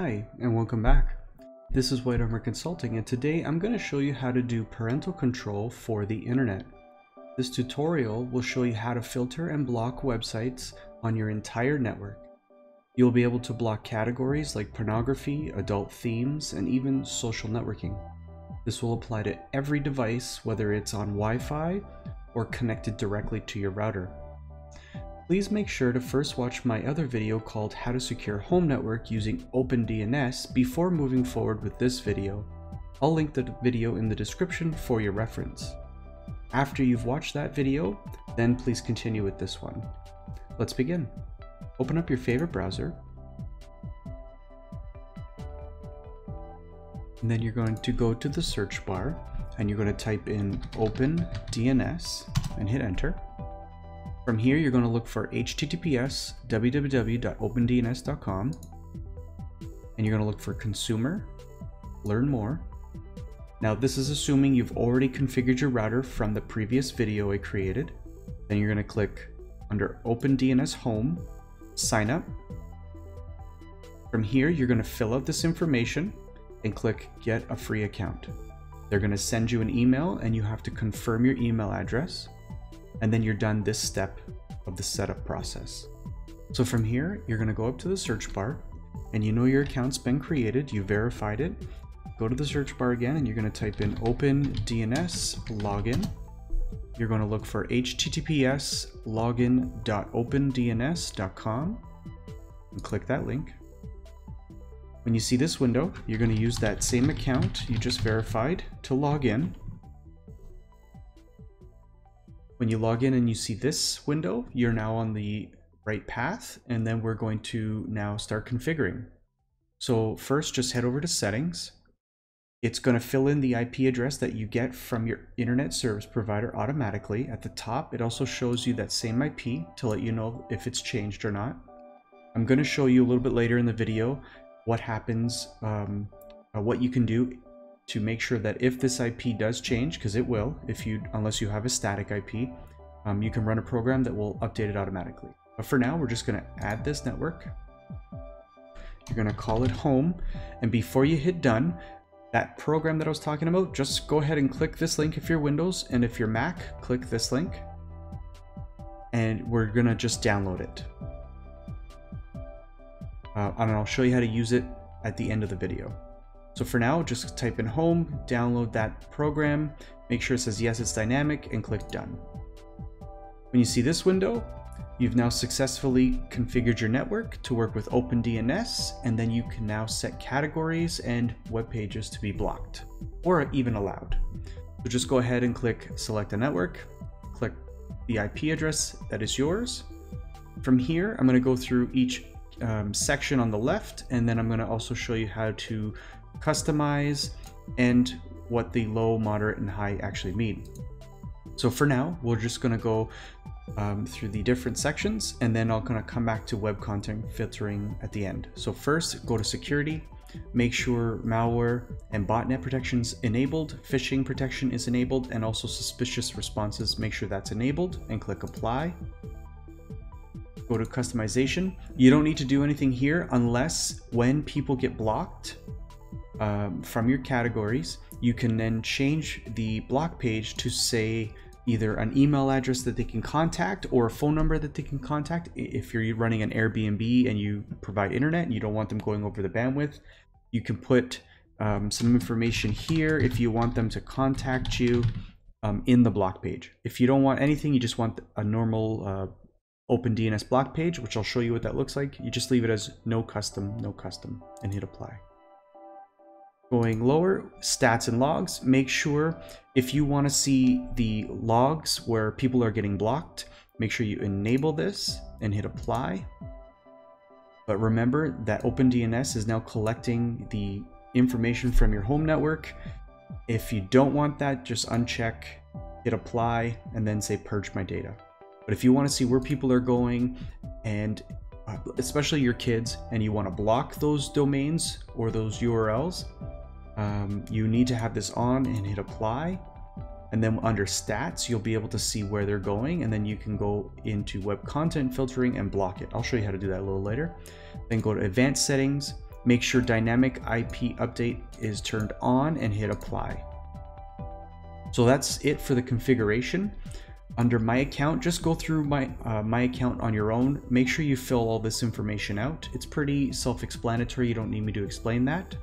Hi, and welcome back. This is White Armour Consulting, and today I'm going to show you how to do parental control for the internet. This tutorial will show you how to filter and block websites on your entire network. You'll be able to block categories like pornography, adult themes, and even social networking. This will apply to every device, whether it's on Wi-Fi or connected directly to your router. Please make sure to first watch my other video called How to Secure Home Network using OpenDNS before moving forward with this video. I'll link the video in the description for your reference. After you've watched that video, then please continue with this one. Let's begin. Open up your favorite browser. And then you're going to go to the search bar and you're going to type in OpenDNS and hit enter. From here, you're going to look for https www.opendns.com and you're going to look for consumer, learn more. Now, this is assuming you've already configured your router from the previous video I created. Then you're going to click under OpenDNS Home, sign up. From here, you're going to fill out this information and click Get a Free Account. They're going to send you an email and you have to confirm your email address and then you're done this step of the setup process. So from here, you're gonna go up to the search bar and you know your account's been created, you verified it. Go to the search bar again and you're gonna type in open DNS login. You're gonna look for https login.opendns.com and click that link. When you see this window, you're gonna use that same account you just verified to log in when you log in and you see this window, you're now on the right path, and then we're going to now start configuring. So first, just head over to settings. It's going to fill in the IP address that you get from your internet service provider automatically. At the top, it also shows you that same IP to let you know if it's changed or not. I'm going to show you a little bit later in the video what happens, um, uh, what you can do to make sure that if this IP does change, because it will, if you unless you have a static IP, um, you can run a program that will update it automatically. But for now, we're just going to add this network. You're going to call it home, and before you hit done, that program that I was talking about, just go ahead and click this link if you're Windows, and if you're Mac, click this link, and we're going to just download it. Uh, and I'll show you how to use it at the end of the video. So for now, just type in home, download that program, make sure it says yes, it's dynamic, and click done. When you see this window, you've now successfully configured your network to work with OpenDNS, and then you can now set categories and web pages to be blocked, or even allowed. So just go ahead and click select a network, click the IP address that is yours. From here, I'm going to go through each um, section on the left, and then I'm going to also show you how to customize, and what the low, moderate, and high actually mean. So for now, we're just going to go um, through the different sections, and then I'm going to come back to web content filtering at the end. So first, go to security, make sure malware and botnet protections enabled, phishing protection is enabled, and also suspicious responses, make sure that's enabled, and click apply. Go to customization. You don't need to do anything here unless when people get blocked, um, from your categories, you can then change the block page to say either an email address that they can contact or a phone number that they can contact. If you're running an Airbnb and you provide internet and you don't want them going over the bandwidth, you can put um, some information here if you want them to contact you um, in the block page. If you don't want anything, you just want a normal uh, OpenDNS block page, which I'll show you what that looks like. You just leave it as no custom, no custom, and hit apply. Going lower, stats and logs. Make sure if you want to see the logs where people are getting blocked, make sure you enable this and hit apply. But remember that OpenDNS is now collecting the information from your home network. If you don't want that, just uncheck, hit apply, and then say purge my data. But if you want to see where people are going and uh, especially your kids and you want to block those domains or those URLs, um, you need to have this on and hit apply. And then under stats, you'll be able to see where they're going. And then you can go into web content filtering and block it. I'll show you how to do that a little later. Then go to advanced settings. make sure dynamic IP update is turned on and hit apply. So that's it for the configuration. Under my account, just go through my, uh, my account on your own. Make sure you fill all this information out. It's pretty self-explanatory. You don't need me to explain that.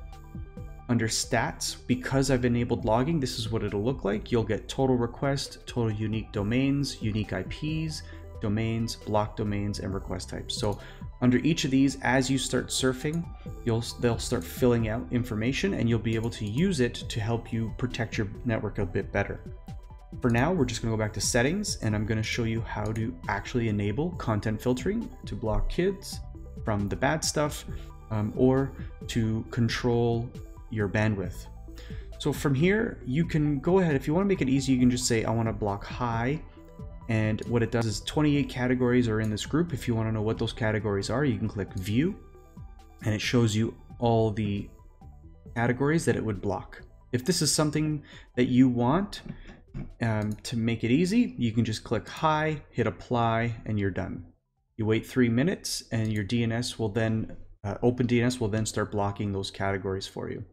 Under stats, because I've enabled logging, this is what it'll look like. You'll get total request, total unique domains, unique IPs, domains, block domains, and request types. So under each of these, as you start surfing, you'll they'll start filling out information and you'll be able to use it to help you protect your network a bit better. For now, we're just gonna go back to settings and I'm gonna show you how to actually enable content filtering to block kids from the bad stuff um, or to control your bandwidth. So from here, you can go ahead, if you wanna make it easy, you can just say, I wanna block high. And what it does is 28 categories are in this group. If you wanna know what those categories are, you can click view and it shows you all the categories that it would block. If this is something that you want um, to make it easy, you can just click high, hit apply, and you're done. You wait three minutes and your DNS will then, uh, OpenDNS will then start blocking those categories for you.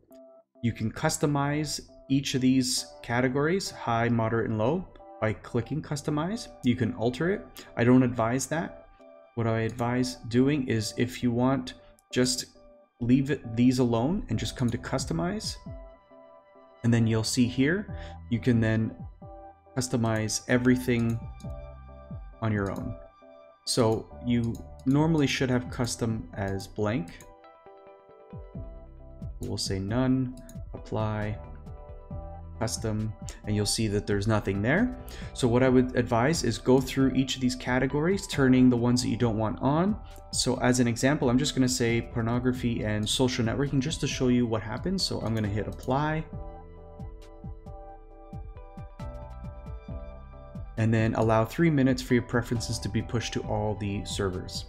You can customize each of these categories, high, moderate, and low, by clicking customize. You can alter it. I don't advise that. What I advise doing is if you want, just leave it, these alone and just come to customize. And then you'll see here, you can then customize everything on your own. So you normally should have custom as blank. We'll say none, apply, custom, and you'll see that there's nothing there. So what I would advise is go through each of these categories, turning the ones that you don't want on. So as an example, I'm just gonna say pornography and social networking just to show you what happens. So I'm gonna hit apply. And then allow three minutes for your preferences to be pushed to all the servers.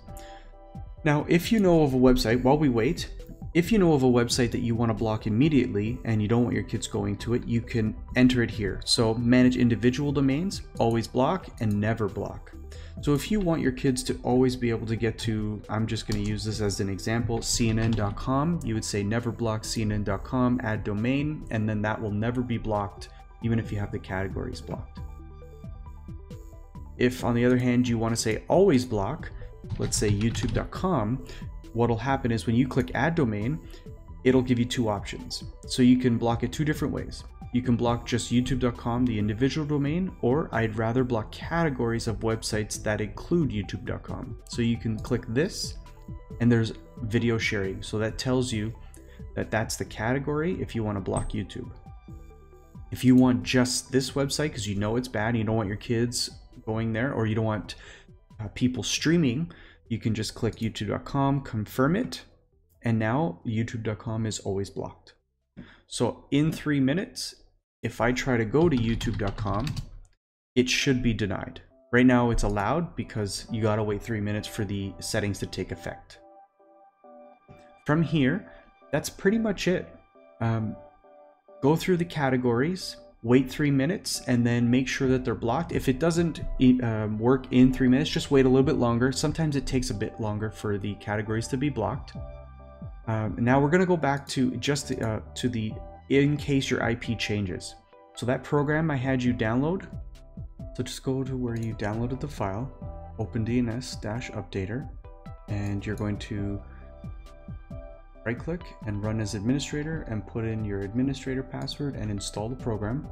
Now, if you know of a website, while we wait, if you know of a website that you want to block immediately and you don't want your kids going to it, you can enter it here. So manage individual domains, always block, and never block. So if you want your kids to always be able to get to, I'm just going to use this as an example, CNN.com, you would say never block CNN.com, add domain, and then that will never be blocked, even if you have the categories blocked. If on the other hand, you want to say always block, let's say youtube.com, what'll happen is when you click add domain, it'll give you two options. So you can block it two different ways. You can block just youtube.com, the individual domain, or I'd rather block categories of websites that include youtube.com. So you can click this and there's video sharing. So that tells you that that's the category if you want to block YouTube. If you want just this website because you know it's bad and you don't want your kids going there or you don't want uh, people streaming, you can just click youtube.com, confirm it, and now youtube.com is always blocked. So in three minutes, if I try to go to youtube.com, it should be denied. Right now it's allowed because you gotta wait three minutes for the settings to take effect. From here, that's pretty much it. Um, go through the categories, wait three minutes and then make sure that they're blocked. If it doesn't um, work in three minutes, just wait a little bit longer. Sometimes it takes a bit longer for the categories to be blocked. Um, now we're gonna go back to just the, uh, to the in case your IP changes. So that program I had you download, so just go to where you downloaded the file, open OpenDNS-Updater, and you're going to right click and run as administrator and put in your administrator password and install the program.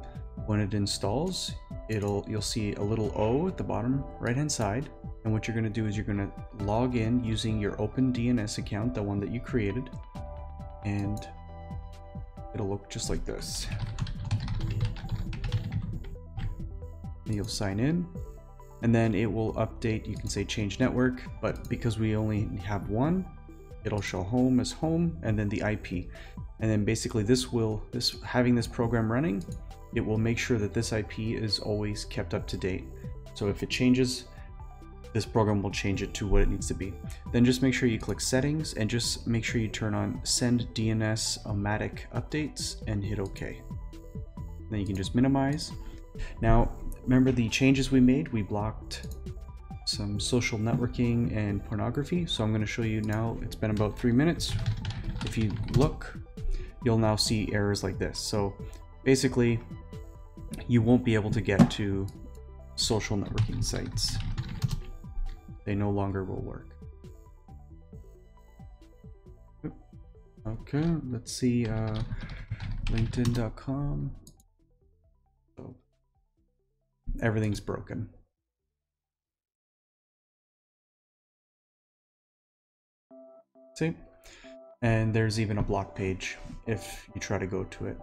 When it installs, it'll you'll see a little O at the bottom right hand side. And what you're going to do is you're going to log in using your OpenDNS account, the one that you created. And it'll look just like this. And you'll sign in and then it will update. You can say change network, but because we only have one, it'll show home as home and then the IP. And then basically this will, this having this program running, it will make sure that this IP is always kept up to date. So if it changes, this program will change it to what it needs to be. Then just make sure you click settings and just make sure you turn on send DNS-O-Matic updates and hit OK. Then you can just minimize. Now, remember the changes we made? We blocked some social networking and pornography. So I'm going to show you now, it's been about three minutes. if you look, you'll now see errors like this. So basically, you won't be able to get to social networking sites. They no longer will work. Okay, let's see, uh, linkedin.com. Everything's broken. See? And there's even a block page if you try to go to it.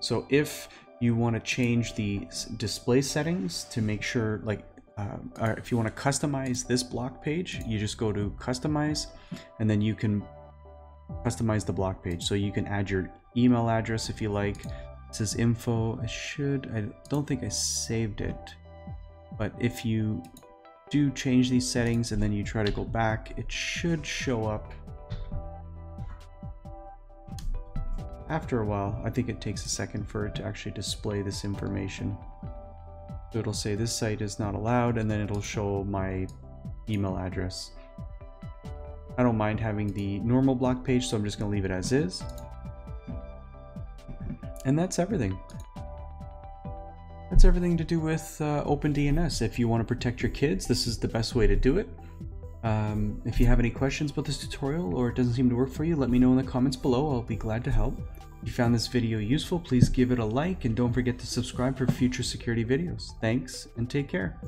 So if you want to change the display settings to make sure like uh, if you want to customize this block page you just go to customize and then you can customize the block page so you can add your email address if you like it says info I should I don't think I saved it but if you do change these settings and then you try to go back it should show up after a while, I think it takes a second for it to actually display this information. So it'll say this site is not allowed and then it'll show my email address. I don't mind having the normal block page, so I'm just going to leave it as is. And that's everything. That's everything to do with uh, OpenDNS. If you want to protect your kids, this is the best way to do it. Um, if you have any questions about this tutorial or it doesn't seem to work for you, let me know in the comments below. I'll be glad to help. If you found this video useful, please give it a like and don't forget to subscribe for future security videos. Thanks and take care.